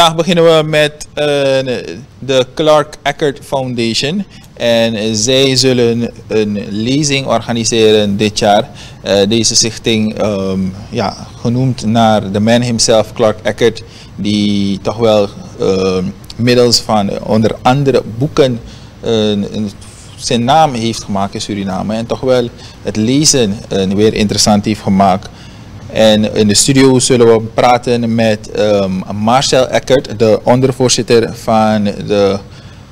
Vandaag beginnen we met uh, de Clark Eckert Foundation. En zij zullen een lezing organiseren dit jaar. Uh, deze stichting, um, ja, genoemd naar de man himself, Clark Eckert, die toch wel uh, middels van onder andere boeken zijn naam heeft gemaakt in Suriname. En toch wel het lezen weer interessant heeft gemaakt. En in de studio zullen we praten met um, Marcel Eckert, de ondervoorzitter van de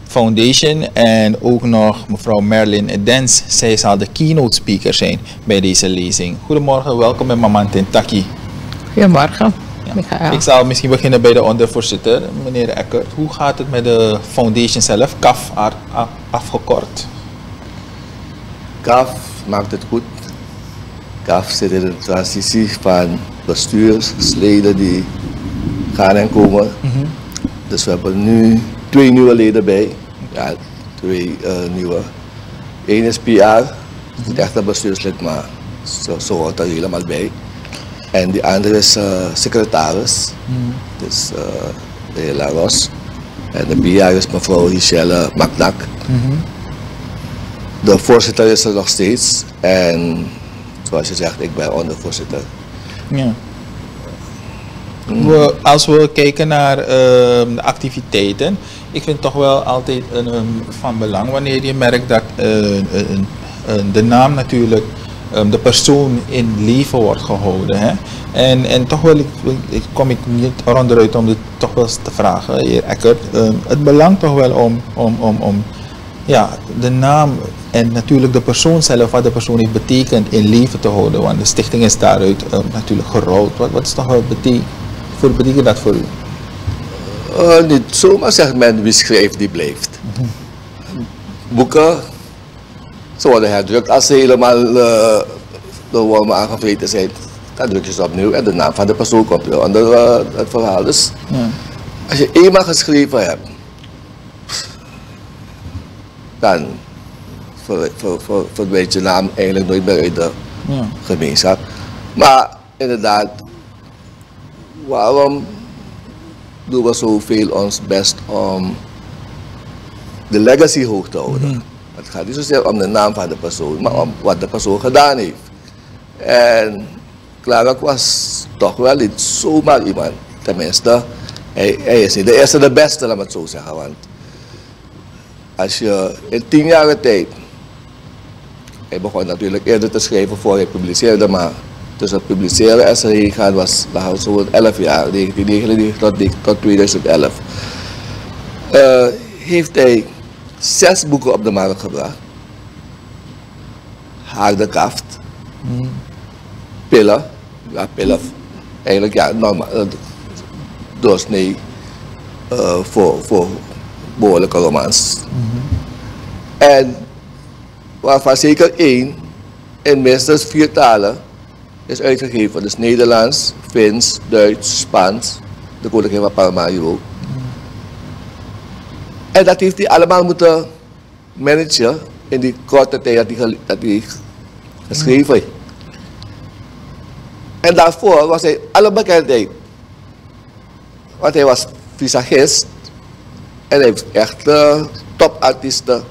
Foundation. En ook nog mevrouw Merlin Dens. Zij zal de keynote speaker zijn bij deze lezing. Goedemorgen, welkom in Maman Tentaki. Goedemorgen. Ja. Ik zal misschien beginnen bij de ondervoorzitter, meneer Eckert. Hoe gaat het met de foundation zelf, CAF afgekort? CAF maakt het goed CAF zit in de transitie van bestuursleden die gaan en komen. Mhm. Dus we hebben nu twee nieuwe leden bij. Ja, twee uh, nieuwe. Eén is PR, niet echt een bestuurslid, maar zo, zo hoort er helemaal bij. En die andere is uh, secretaris, mm. dus uh, de heer Laros. En de PR is mevrouw Michelle Maknak. Mm -hmm. De voorzitter is er nog steeds. En zoals je zegt, ik ben ondervoorzitter. Ja. We, als we kijken naar uh, de activiteiten, ik vind het toch wel altijd een, van belang wanneer je merkt dat uh, de naam natuurlijk, um, de persoon in leven wordt gehouden. Hè? En, en toch wel, ik, ik kom ik niet eronderuit om dit toch wel eens te vragen, heer Eckert. Um, het belang toch wel om, om, om, om ja, de naam en natuurlijk de persoon zelf, wat de persoon heeft betekend in leven te houden. Want de stichting is daaruit uh, natuurlijk gerold. Wat, wat is toch wel betekent, voor, betekent dat voor u? Uh, niet zomaar zegt men wie schrijft die blijft. Mm -hmm. Boeken, ze worden herdrukt. Als ze helemaal uh, de wormen aangevreten zijn, dan druk je ze opnieuw en de naam van de persoon komt weer onder uh, het verhaal. Dus ja. als je eenmaal geschreven hebt, dan verdwijnt je naam eigenlijk nooit meer uit de ja. gemeenschap. Maar inderdaad, waarom doen we zoveel ons best om de legacy hoog te houden? Mm Het gaat niet zozeer om de naam van de persoon, maar om wat de persoon gedaan heeft. En Clark was toch wel niet zomaar iemand. Tenminste, hij, hij is niet de eerste de beste, laat me het zo zeggen. Want als je in tien jaar tijd hij begon natuurlijk eerder te schrijven voor hij publiceerde, maar tussen het publiceren en zijn gaan was zo'n 11 jaar, 1999 tot, tot 2011. Uh, heeft hij zes boeken op de markt gebracht. Harde kaft, mm. pillen, ja pillen, eigenlijk ja, normaal, uh, doorsnee uh, voor, voor behoorlijke romans. Mm -hmm. En waarvan zeker één in minstens vier talen is uitgegeven. Dus Nederlands, Fins, Duits, Spaans, de koningin van Paramaribo. En dat heeft hij allemaal moeten managen in die korte tijd dat hij, geschreven heeft. En daarvoor was hij alle bekendheid. Want hij was visagist en hij heeft echt topartiesten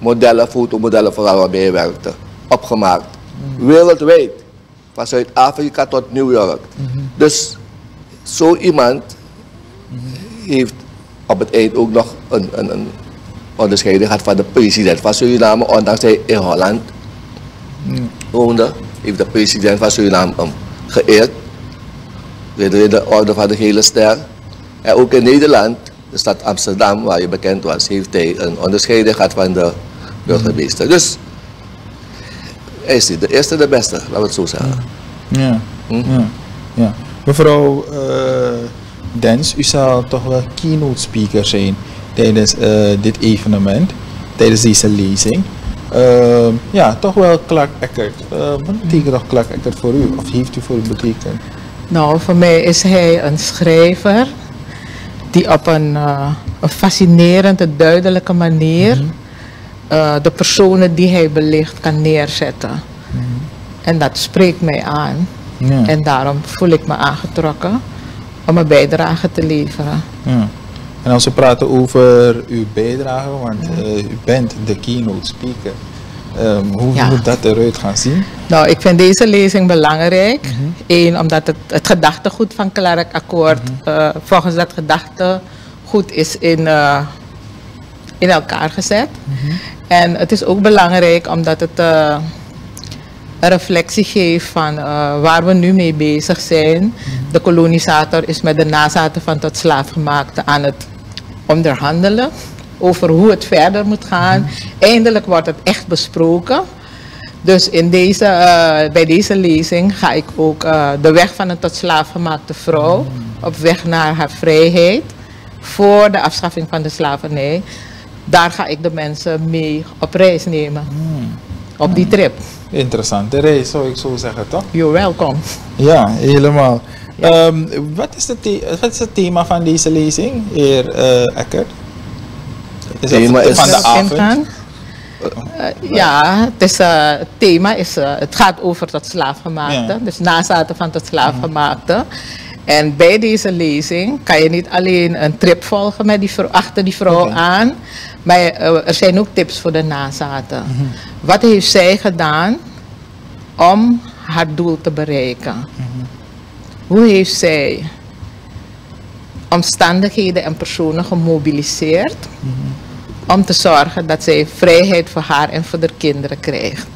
modellen, fotomodellen vooral waarbij hij werkte, opgemaakt. Mm. Wereldwijd. Van Zuid-Afrika tot New York. Mm-hmm. Dus zo iemand heeft op het eind ook nog een, een, een onderscheiding gehad van de president van Suriname, ondanks hij in Holland mm. woonde, heeft de president van Suriname hem geëerd. Ridder in de orde van de gele ster. En ook in Nederland, de stad Amsterdam, waar je bekend was, heeft hij een onderscheiding gehad van de burgemeester. Dus hij is de eerste de beste, laten we het zo zeggen. Ja, hm? ja, ja. Mevrouw uh, Dens, u zal toch wel keynote speaker zijn tijdens uh, dit evenement, tijdens deze lezing. Uh, ja, toch wel Clark Eckert. wat betekent toch Clark Eckert voor u? Of heeft u voor u betekend? Nou, voor mij is hij een schrijver die op een, een fascinerende, duidelijke manier mm -hmm uh, de personen die hij belicht kan neerzetten. En dat spreekt mij aan. Ja. En daarom voel ik me aangetrokken om een bijdrage te leveren. Ja. En als we praten over uw bijdrage, want eh, u bent de keynote speaker. Ehm, hoe Ja. moet dat eruit gaan zien? Nou, ik vind deze lezing belangrijk. Eén, omdat het, het gedachtegoed van Clark Akkoord, eh, volgens dat gedachtegoed is in, eh, in elkaar gezet. En het is ook belangrijk omdat het eh, een reflectie geeft van eh, waar we nu mee bezig zijn. De kolonisator is met de nazaten van tot slaafgemaakte aan het onderhandelen over hoe het verder moet gaan. Eindelijk wordt het echt besproken. Dus in deze, eh, bij deze lezing ga ik ook de weg van een tot slaafgemaakte vrouw op weg naar haar vrijheid voor de afschaffing van de slavernij. Daar ga ik de mensen mee op reis nemen. Op die trip. Interessante reis, zou ik zo zeggen, toch? You're welcome. Ja, helemaal. Ehm, wat, is wat is het thema van deze lezing, heer Eckert? Is Thema het is- van de avond? ingaan? Ja, het, is, het thema is, eh, het gaat over tot slaafgemaakte, Ja. dus nazaten van tot slaafgemaakte. En bij deze lezing kan je niet alleen een trip volgen met die vrouw, achter die vrouw aan, maar eh, er zijn ook tips voor de nazaten. Mhm. Wat heeft zij gedaan om haar doel te bereiken? Mhm. Hoe heeft zij omstandigheden en personen gemobiliseerd om te zorgen dat zij vrijheid voor haar en voor de kinderen krijgt.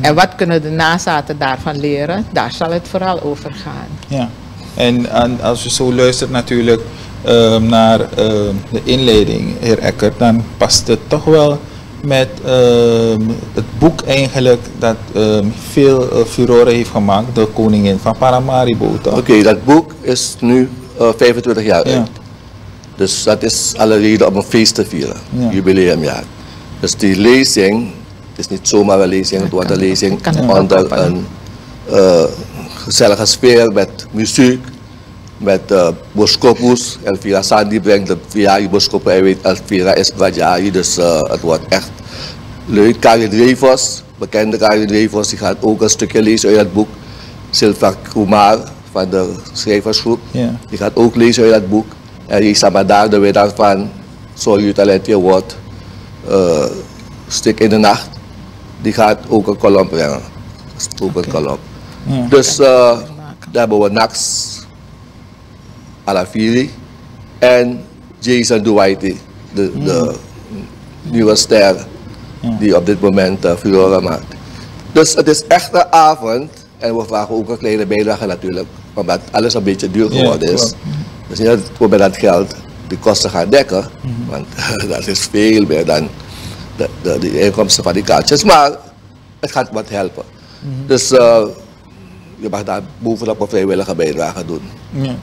En wat kunnen de nazaten daarvan leren? Daar zal het vooral over gaan. Ja, en, en als je zo luistert natuurlijk ehm, naar ehm, de inleiding, heer Eckert, dan past het toch wel met ehm, het boek eigenlijk dat ehm, veel eh, furore heeft gemaakt, De Koningin van Paramaribo. Oké, dat boek is nu eh, 25 jaar Ja. oud. Dus dat is alle reden om een feest te vieren, Ja. jubileumjaar. Dus die lezing, het is niet zomaar een lezing, het wordt een lezing kan het wel onder een eh, gezellige sfeer met muziek, met uh, boskopus. Elvira Sandy brengt de verjaardag boskoppen, hij weet Elvira is dus eh, het wordt echt leuk. Karin Dreyfus, bekende Karin Dreyfus, die gaat ook een stukje lezen uit het boek. Silva Kumar van de schrijversgroep, Ja. die gaat ook lezen uit het boek. En Risa Madar, de winnaar van Youth Talent Award, eh, Stik in de Nacht, die gaat ook een column brengen. Een column. Ja. Dus eh, daar hebben we Nax Alafiri en Jason Duwaiti, de, de nieuwe ster die op dit moment uh, maakt. Dus het is echt een avond en we vragen ook een kleine bijdrage natuurlijk, omdat alles een beetje duur geworden is. Dus niet dat we met dat geld de kosten gaan dekken, want dat is veel meer dan de, de, de inkomsten van die kaartjes. Maar het gaat wat helpen. Dus eh, je mag daar bovenop een vrijwillige bijdrage doen. Ja.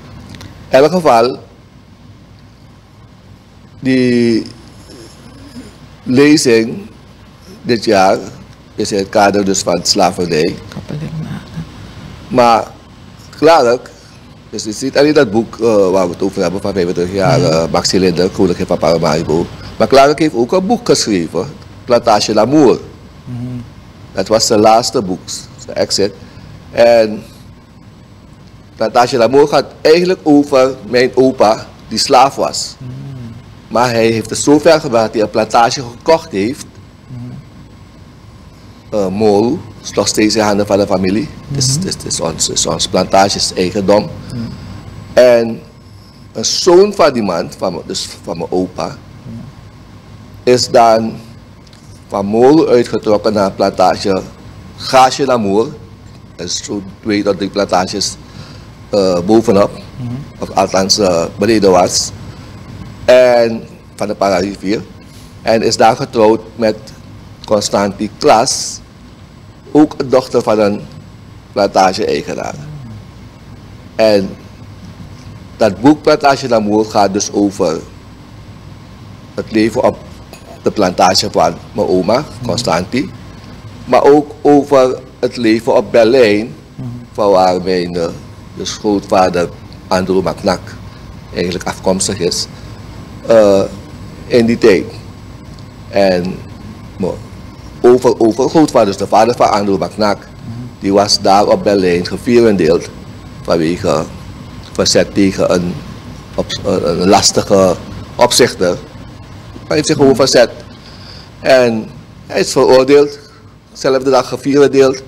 In elk geval, die lezing dit jaar is in het kader dus van slavernij. Maar Clark, dus het is niet alleen dat boek eh, waar we het over hebben van 25 jaar, uh, Max Cilinder, Koningin van Paramaribo. Maar Clark heeft ook een boek geschreven, Plantage L'Amour. Dat was zijn laatste boek, zijn exit. En Plantage L'Amour gaat eigenlijk over mijn opa, die slaaf was. Maar hij heeft het zo ver gebracht dat hij een plantage gekocht heeft uh, Mol is nog steeds in handen van de familie. Het is, het is, het is ons, het is ons plantage, is eigendom. En een zoon van die man, van, dus van mijn opa, is dan van Mol uitgetrokken naar een plantage Gaasje zo twee dat die plantages eh, bovenop, of althans uh, benedenwaarts. En van de Pararivier. En is daar getrouwd met Constantie Klas, ook een dochter van een plantage-eigenaar. En dat boek Plantage d'Amour gaat dus over het leven op de plantage van mijn oma, Constantie. Maar ook over het leven op Berlijn, van waar mijn eh, dus grootvader Andrew Macnak eigenlijk afkomstig is, eh, in die tijd. En mijn over, overgrootvader, dus de vader van Andrew Macnak, die was daar op Berlijn gevierendeeld vanwege verzet tegen een, op, een, een lastige opzichter. Hij heeft zich gewoon verzet. En hij is veroordeeld, dezelfde dag gevierendeeld.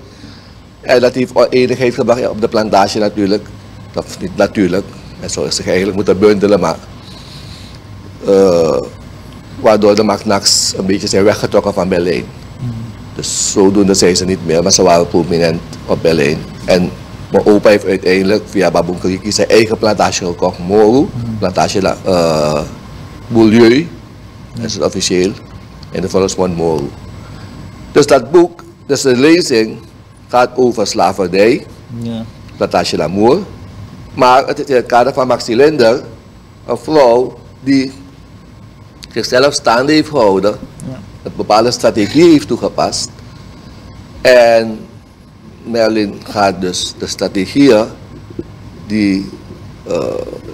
En dat heeft enigheid gebracht op de plantage natuurlijk. Of niet natuurlijk, hij zou zich eigenlijk moeten bundelen, maar... eh, waardoor de Magnacs een beetje zijn weggetrokken van Berlijn. Dus zodoende zijn ze niet meer, maar ze waren prominent op Berlijn. En mijn opa heeft uiteindelijk via Baboon zijn eigen plantage gekocht, Moru, plantage La- eh Boulieu, dat is het officieel, in de volksmond Moru. Dus dat boek, dus de lezing, gaat over slavernij, Ja. plantage Lamour. Maar het is in het kader van Max Linder, een vrouw die zichzelf staande heeft gehouden, Ja. een bepaalde strategie heeft toegepast. En Merlin gaat dus de strategieën die eh,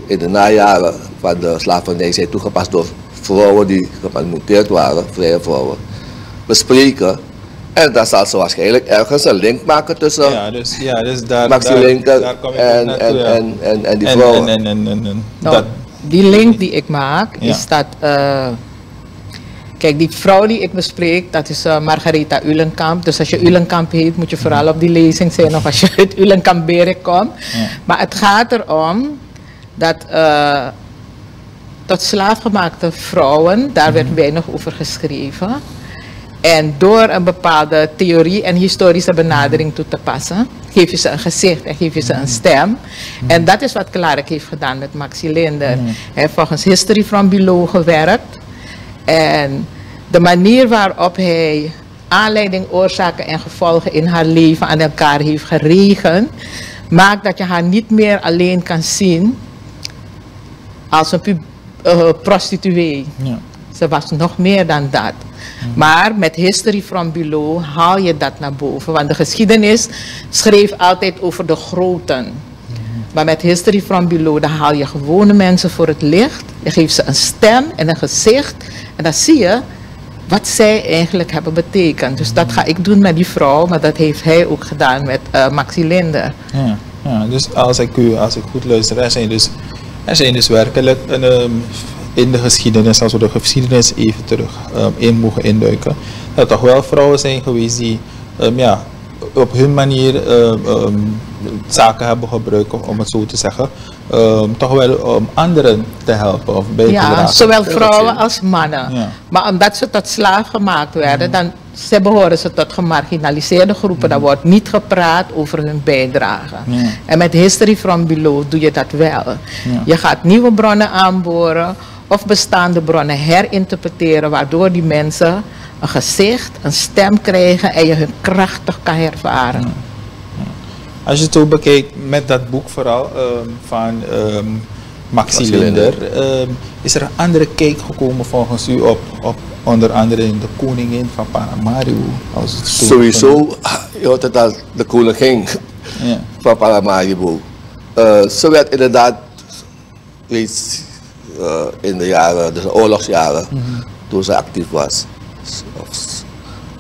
in de najaren van de slavernij zijn toegepast door vrouwen die gemanipuleerd waren, vrije vrouwen, bespreken. En dan zal ze waarschijnlijk ergens een link maken tussen Ja, dus, ja, dus daar, Maxi daar, daar ik en, naartoe, en, ja. en, en, en die en, vrouwen. en, en, en, en, en Nou, dat, die link die ik maak Ja. is dat. eh, kijk, die vrouw die ik bespreek, dat is eh, Margaretha Ulenkamp. Dus als je Ulenkamp heet, moet je vooral op die lezing zijn of als je uit Ulenkamp Berik komt. Ja. Maar het gaat erom dat. eh tot slaafgemaakte vrouwen, daar werd weinig over geschreven. En door een bepaalde theorie en historische benadering toe te passen, geef je ze een gezicht en geef je ze een stem. En dat is wat Clark heeft gedaan met Maxi Linder. Hij heeft volgens History from Below gewerkt. En de manier waarop hij aanleiding, oorzaken en gevolgen in haar leven aan elkaar heeft geregend, maakt dat je haar niet meer alleen kan zien als een eh, prostituee. ja. Ze was nog meer dan dat. Maar met History from Below haal je dat naar boven. Want de geschiedenis schreef altijd over de groten. Maar met History from Below dan haal je gewone mensen voor het licht. Je geeft ze een stem en een gezicht. En dan zie je wat zij eigenlijk hebben betekend. Dus dat ga ik doen met die vrouw. Maar dat heeft hij ook gedaan met eh Maxi Linder. Ja, ja, dus als ik, u, als ik goed luister, er zijn dus, er zijn dus werkelijk een, ehm, in de geschiedenis, als we de geschiedenis even terug ehm, in mogen induiken, dat er toch wel vrouwen zijn geweest die ehm, ja, op hun manier ehm, zaken hebben gebruikt, om het zo te zeggen, toch wel om anderen te helpen of bij te Ja, dragen. zowel vrouwen als mannen. Ja. Maar omdat ze tot slaaf gemaakt werden, dan ze behoren ze tot gemarginaliseerde groepen. Dan wordt niet gepraat over hun bijdrage. En met History from Below doe je dat wel. Je gaat nieuwe bronnen aanboren of bestaande bronnen herinterpreteren, waardoor die mensen een gezicht, een stem krijgen en je hun krachtig kan ervaren. Als je het zo bekijkt met dat boek vooral ehm, van ehm Maxi Linder, ehm, is er een andere kijk gekomen volgens u op, op onder andere de koningin van Paramaribo? Als het Sowieso, je hoort het als de koningin Ja. van Paramaribo. Eh ze werd inderdaad reeds eh, in de jaren, dus de oorlogsjaren, toen ze actief was,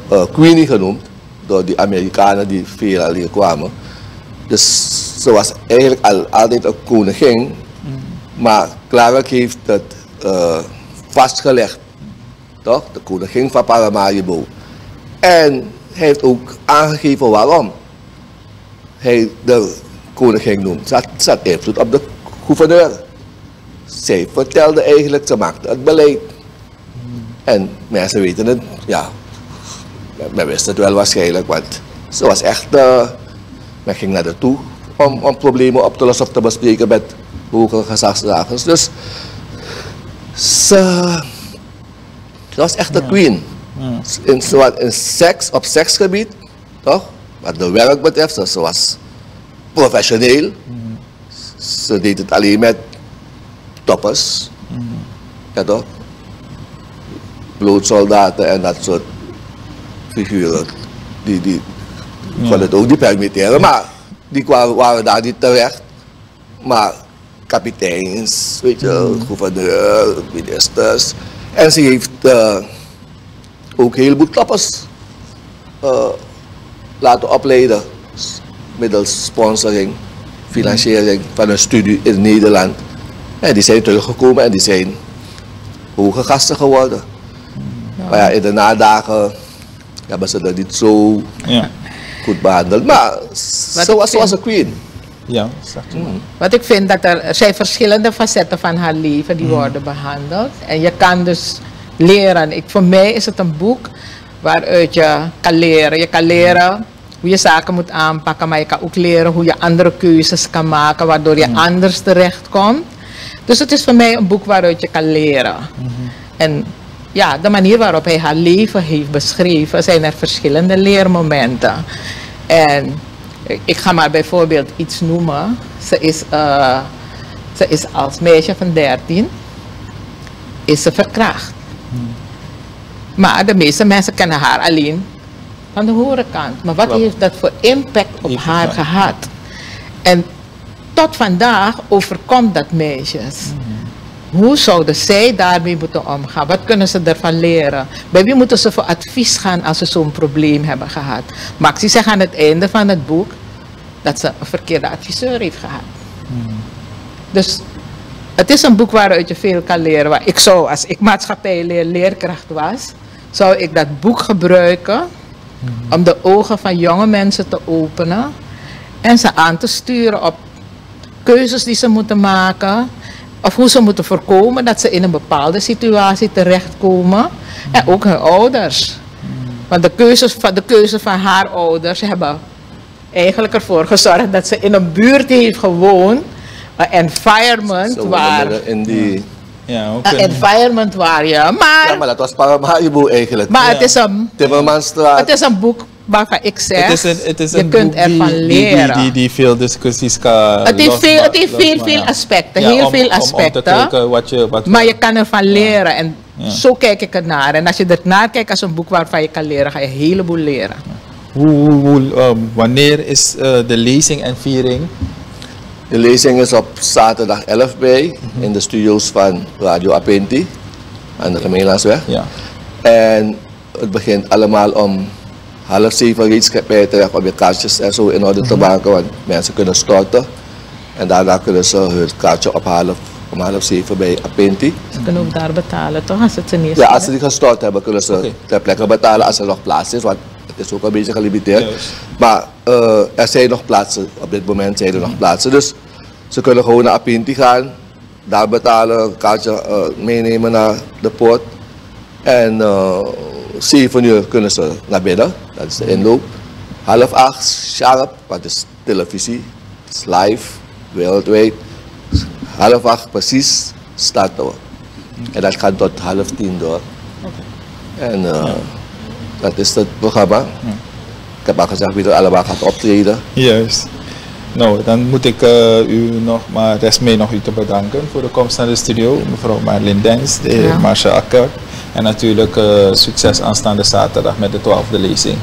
eh, Queenie genoemd door die Amerikanen die veel hier kwamen. Dus ze was eigenlijk al, altijd een koningin, maar Clark heeft het eh, vastgelegd, toch? De koningin van Paramaribo. En hij heeft ook aangegeven waarom hij de koningin noemt. Ze had invloed op de gouverneur. Zij vertelde eigenlijk, ze maakte het beleid. En mensen weten het, ja, men wist het wel waarschijnlijk, want ze was echt, eh, men ging naar toe om, om problemen op te lossen of te bespreken met hogere gezagsdragers. Dus ze, ze was echt de queen. In, zowat in seks, op seksgebied, toch? Wat de werk betreft, ze, ze was professioneel. Ze deed het alleen met toppers. Ja toch? Bloedsoldaten en dat soort figuren. Die, die Ja. kon het ook niet permitteren. Maar die kwamen, waren daar niet terecht. Maar kapiteins, weet je, gouverneur, ministers. En ze heeft eh, ook een heleboel klappers eh, laten opleiden. Middels sponsoring financiering van een studie in Nederland. En die zijn teruggekomen en die zijn hoge gasten geworden. Maar ja, in de nadagen hebben ze dat niet zo Ja. goed behandeld. Maar ik was, was een queen. Ja, zegt u maar. Wat ik vind dat er, er zijn verschillende facetten van haar leven die worden behandeld. En je kan dus leren. Ik, voor mij is het een boek waaruit je kan leren. Je kan leren hoe je zaken moet aanpakken, maar je kan ook leren hoe je andere keuzes kan maken, waardoor je anders terechtkomt. Dus het is voor mij een boek waaruit je kan leren. En ja, de manier waarop hij haar leven heeft beschreven, zijn er verschillende leermomenten. En ik- ga maar bijvoorbeeld iets noemen. Ze is, eh, ze is als meisje van 13, is ze verkracht. Maar de meeste mensen kennen haar alleen van de horenkant. Maar wat Klopt. heeft dat voor impact op haar gehad? En tot vandaag overkomt dat meisjes. Hoe zouden zij daarmee moeten omgaan? Wat kunnen ze ervan leren? Bij wie moeten ze voor advies gaan als ze zo'n probleem hebben gehad? Maxi zegt aan het einde van het boek dat ze een verkeerde adviseur heeft gehad. Dus het is een boek waaruit je veel kan leren. Waar ik zou, als ik maatschappijleer leerkracht was, zou ik dat boek gebruiken om de ogen van jonge mensen te openen en ze aan te sturen op keuzes die ze moeten maken. Of hoe ze moeten voorkomen dat ze in een bepaalde situatie terechtkomen. En ook hun ouders. Want de keuzes van, de keuze van haar ouders hebben eigenlijk ervoor gezorgd dat ze in een buurt heeft gewoond. Een environment Zo waar. in die... Ja, ook Een een- environment waar je. Maar, Ja, maar dat was Paramaribo eigenlijk. maar het, is een, Timmermansstraat. het is een boek waarvan ik zeg. het is een, het is je een kunt boek die- ervan leren. Die, die, die veel discussies kan Het heeft veel- het heeft veel- veel ja. aspecten, Ja, heel om- veel om- Om, aspecten. te kijken wat je... Wat Maar je kan ervan leren en Ja. zo kijk ik ernaar. En als je er naar kijkt als een boek waarvan je kan leren, ga je een heleboel leren. Hoe, hoe, hoe, ehm, wanneer is eh, de lezing en viering? De lezing is op zaterdag 11 mei in de studio's van Radio Apenti aan de Gemeenlandsweg. Ja. En het begint allemaal om half zeven reeds bij terecht om je kaartjes en zo in orde te maken, want mensen kunnen storten. En daarna kunnen ze hun kaartje ophalen om half zeven bij Apenti. Ze kunnen ook daar betalen, toch? Als ze niet Ja, als ze die gestort hebben, kunnen ze ter plekke betalen als er nog plaats is, want het is ook een beetje gelimiteerd. Juist. Maar eh, er zijn nog plaatsen, op dit moment zijn er nog plaatsen. Dus ze kunnen gewoon naar Apinti gaan, daar betalen, een kaartje eh, meenemen naar de poort. En 7 uur kunnen ze naar binnen, dat is de inloop. Half acht, sharp, want het is televisie, het is live, wereldwijd. Half acht precies starten we. En dat gaat tot half tien door. En eh, dat is het programma. Ik heb al gezegd wie er allemaal gaat optreden. Juist. Nou, dan moet ik eh, u nog maar, rest mij nog u te bedanken voor de komst naar de studio. Mevrouw Marlene Dens, de heer Ja. Marcia Akker. En natuurlijk eh, succes aanstaande zaterdag met de twaalfde lezing.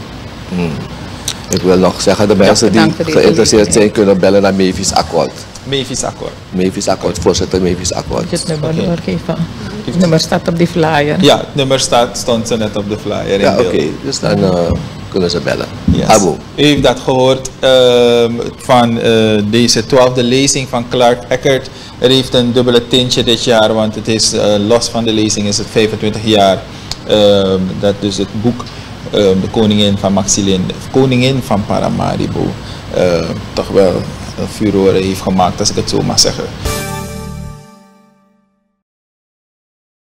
Ik wil nog zeggen, de mensen die geïnteresseerd zijn kunnen bellen naar Mavis Akkoord. Mavis Akkoord. Mavis Akkoord, voorzitter Mavis Akkoord. het nummer doorgeven? Het nummer staat op die flyer. Ja, het nummer staat, stond ze net op de flyer. in Ja, oké, dus dan eh, kunnen ze bellen. Yes. Abo. U heeft dat gehoord ehm, van eh, deze twaalfde lezing van Clark Eckert. Er heeft een dubbele tintje dit jaar, want het is eh, los van de lezing is het 25 jaar ehm, dat dus het boek ehm, De Koningin van Maxilin, Koningin van Paramaribo, ehm, toch wel een furore heeft gemaakt, als ik het zo mag zeggen.